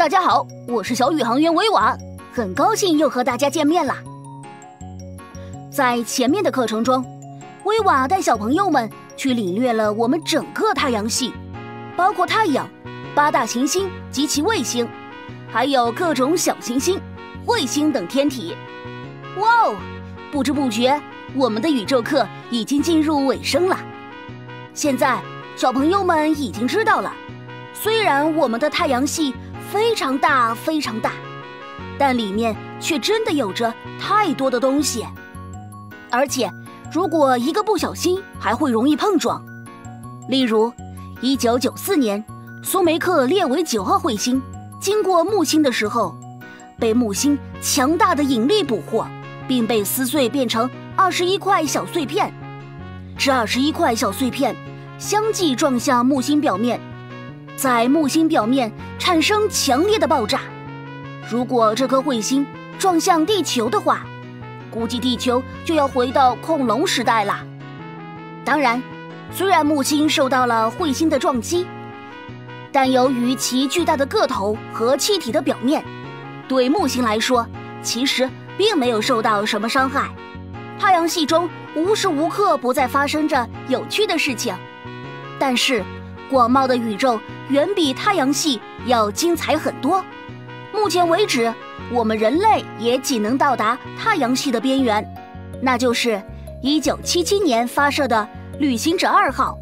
大家好，我是小宇航员维瓦，很高兴又和大家见面啦。在前面的课程中，维瓦带小朋友们去领略了我们整个太阳系，包括太阳、八大行星及其卫星，还有各种小行星、彗星等天体。哇哦！不知不觉，我们的宇宙课已经进入尾声了。现在，小朋友们已经知道了，虽然我们的太阳系，非常大，非常大，但里面却真的有着太多的东西，而且如果一个不小心，还会容易碰撞。例如，一九九四年，苏梅克列为九号彗星，经过木星的时候，被木星强大的引力捕获，并被撕碎变成二十一块小碎片。这二十一块小碎片相继撞向木星表面。在木星表面产生强烈的爆炸。如果这颗彗星撞向地球的话，估计地球就要回到恐龙时代了。当然，虽然木星受到了彗星的撞击，但由于其巨大的个头和气体的表面，对木星来说其实并没有受到什么伤害。太阳系中无时无刻不在发生着有趣的事情，但是。广袤的宇宙远比太阳系要精彩很多。目前为止，我们人类也仅能到达太阳系的边缘，那就是1977年发射的旅行者二号。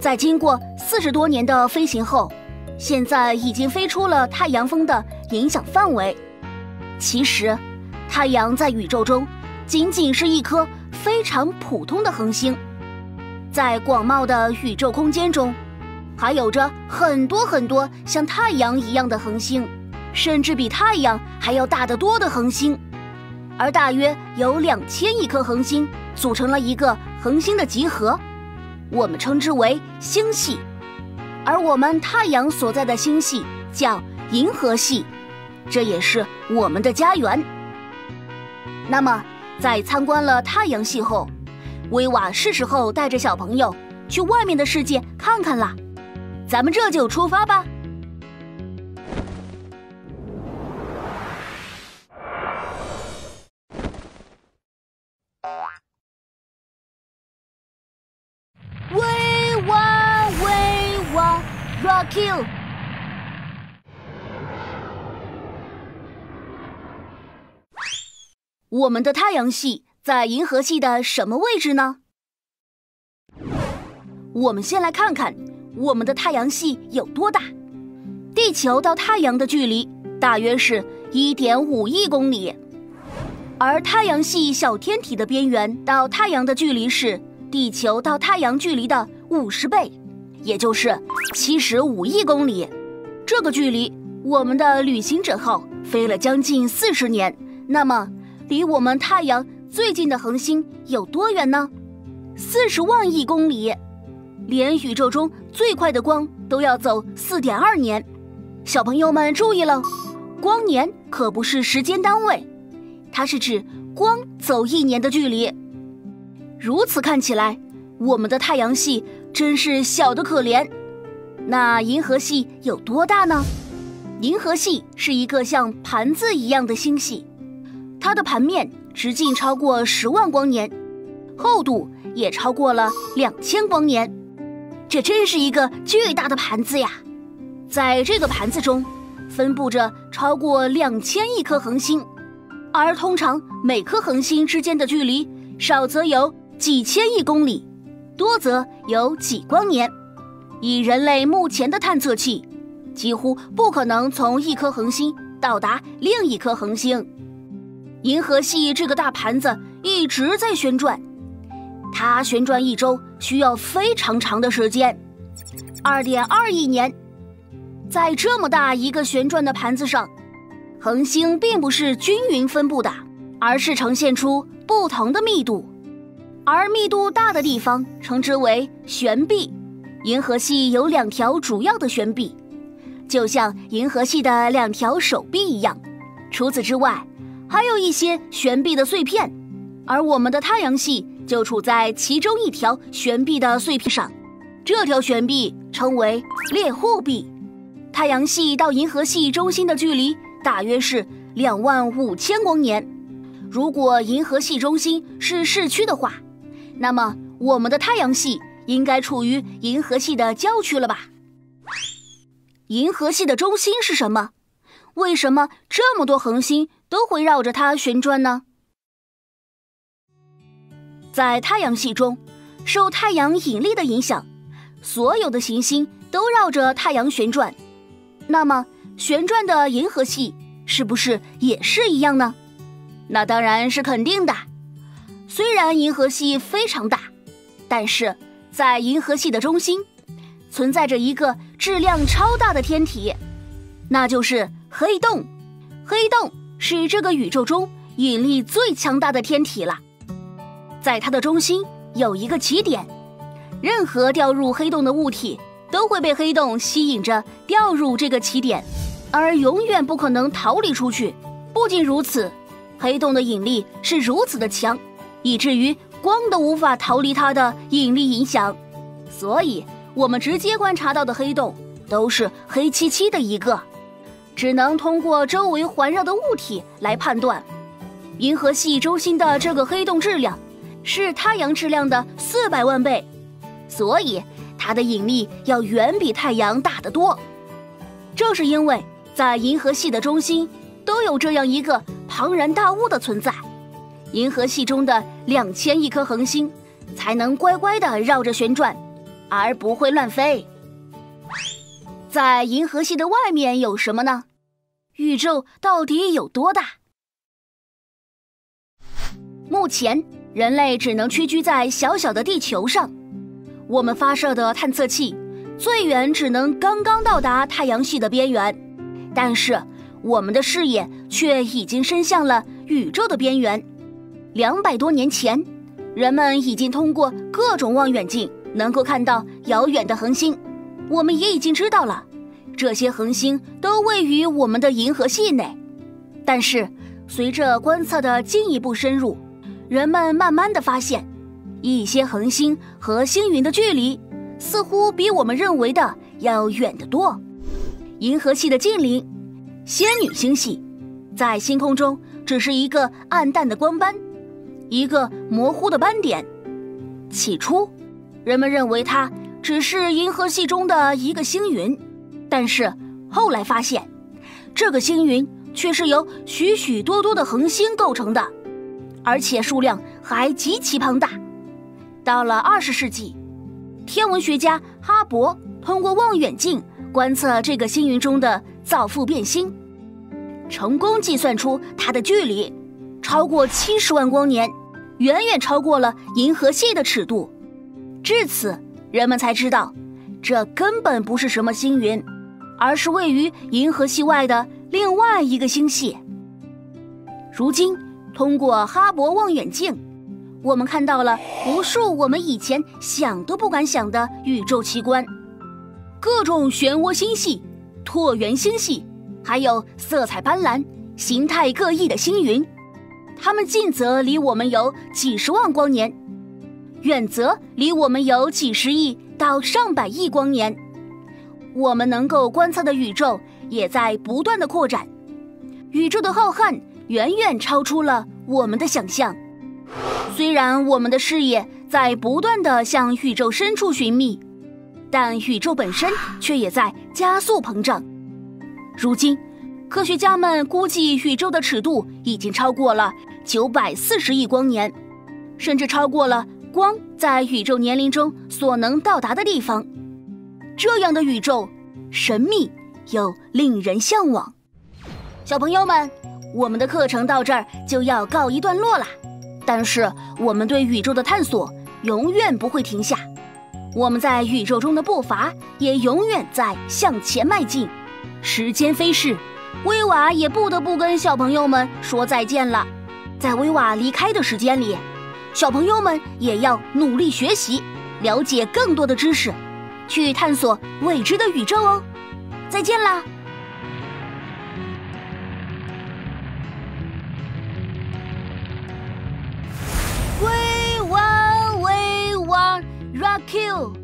在经过四十多年的飞行后，现在已经飞出了太阳风的影响范围。其实，太阳在宇宙中仅仅是一颗非常普通的恒星，在广袤的宇宙空间中。还有着很多很多像太阳一样的恒星，甚至比太阳还要大得多的恒星，而大约有两千亿颗恒星组成了一个恒星的集合，我们称之为星系。而我们太阳所在的星系叫银河系，这也是我们的家园。那么，在参观了太阳系后，威瓦是时候带着小朋友去外面的世界看看啦。咱们这就出发吧。威哇威哇，Rock you！我们的太阳系在银河系的什么位置呢？我们先来看看。我们的太阳系有多大？地球到太阳的距离大约是一点五亿公里，而太阳系小天体的边缘到太阳的距离是地球到太阳距离的五十倍，也就是七十五亿公里。这个距离，我们的旅行者号飞了将近四十年。那么，离我们太阳最近的恒星有多远呢？四十万亿公里。连宇宙中最快的光都要走四点二年，小朋友们注意了，光年可不是时间单位，它是指光走一年的距离。如此看起来，我们的太阳系真是小的可怜。那银河系有多大呢？银河系是一个像盘子一样的星系，它的盘面直径超过十万光年，厚度也超过了两千光年。这真是一个巨大的盘子呀！在这个盘子中，分布着超过两千亿颗恒星，而通常每颗恒星之间的距离少则有几千亿公里，多则有几光年。以人类目前的探测器，几乎不可能从一颗恒星到达另一颗恒星。银河系这个大盘子一直在旋转。它旋转一周需要非常长的时间，二点二亿年。在这么大一个旋转的盘子上，恒星并不是均匀分布的，而是呈现出不同的密度。而密度大的地方称之为旋臂。银河系有两条主要的旋臂，就像银河系的两条手臂一样。除此之外，还有一些旋臂的碎片。而我们的太阳系。就处在其中一条悬臂的碎片上，这条悬臂称为猎户臂。太阳系到银河系中心的距离大约是两万五千光年。如果银河系中心是市区的话，那么我们的太阳系应该处于银河系的郊区了吧？银河系的中心是什么？为什么这么多恒星都会绕着它旋转呢？在太阳系中，受太阳引力的影响，所有的行星都绕着太阳旋转。那么，旋转的银河系是不是也是一样呢？那当然是肯定的。虽然银河系非常大，但是在银河系的中心存在着一个质量超大的天体，那就是黑洞。黑洞是这个宇宙中引力最强大的天体了。在它的中心有一个起点，任何掉入黑洞的物体都会被黑洞吸引着掉入这个起点，而永远不可能逃离出去。不仅如此，黑洞的引力是如此的强，以至于光都无法逃离它的引力影响。所以，我们直接观察到的黑洞都是黑漆漆的一个，只能通过周围环绕的物体来判断。银河系中心的这个黑洞质量。是太阳质量的四百万倍，所以它的引力要远比太阳大得多。正是因为在银河系的中心都有这样一个庞然大物的存在，银河系中的两千亿颗恒星才能乖乖的绕着旋转，而不会乱飞。在银河系的外面有什么呢？宇宙到底有多大？目前。人类只能屈居在小小的地球上，我们发射的探测器最远只能刚刚到达太阳系的边缘，但是我们的视野却已经伸向了宇宙的边缘。两百多年前，人们已经通过各种望远镜能够看到遥远的恒星，我们也已经知道了这些恒星都位于我们的银河系内。但是，随着观测的进一步深入，人们慢慢的发现，一些恒星和星云的距离似乎比我们认为的要远得多。银河系的近邻，仙女星系，在星空中只是一个暗淡的光斑，一个模糊的斑点。起初，人们认为它只是银河系中的一个星云，但是后来发现，这个星云却是由许许多多的恒星构成的。而且数量还极其庞大。到了二十世纪，天文学家哈勃通过望远镜观测这个星云中的造父变星，成功计算出它的距离超过七十万光年，远远超过了银河系的尺度。至此，人们才知道，这根本不是什么星云，而是位于银河系外的另外一个星系。如今。通过哈勃望远镜，我们看到了无数我们以前想都不敢想的宇宙奇观，各种漩涡星系、椭圆星系，还有色彩斑斓、形态各异的星云。它们近则离我们有几十万光年，远则离我们有几十亿到上百亿光年。我们能够观测的宇宙也在不断的扩展，宇宙的浩瀚。远远超出了我们的想象。虽然我们的视野在不断的向宇宙深处寻觅，但宇宙本身却也在加速膨胀。如今，科学家们估计宇宙的尺度已经超过了九百四十亿光年，甚至超过了光在宇宙年龄中所能到达的地方。这样的宇宙，神秘又令人向往。小朋友们。我们的课程到这儿就要告一段落啦，但是我们对宇宙的探索永远不会停下，我们在宇宙中的步伐也永远在向前迈进。时间飞逝，威瓦也不得不跟小朋友们说再见了。在威瓦离开的时间里，小朋友们也要努力学习，了解更多的知识，去探索未知的宇宙哦。再见啦 kill!